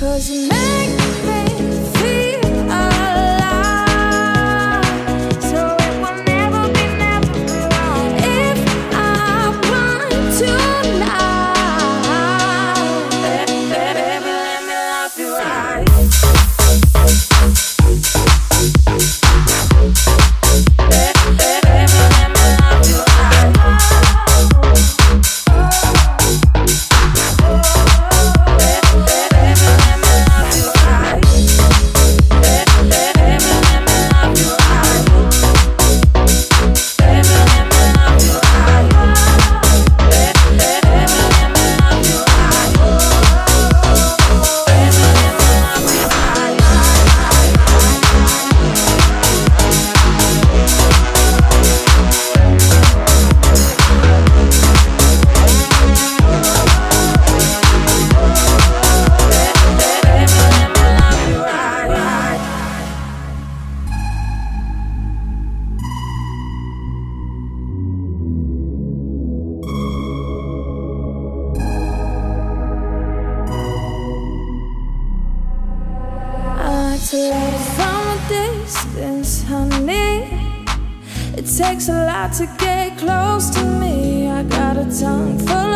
Cause you make distance, honey. It takes a lot to get close to me. I got a tongue full.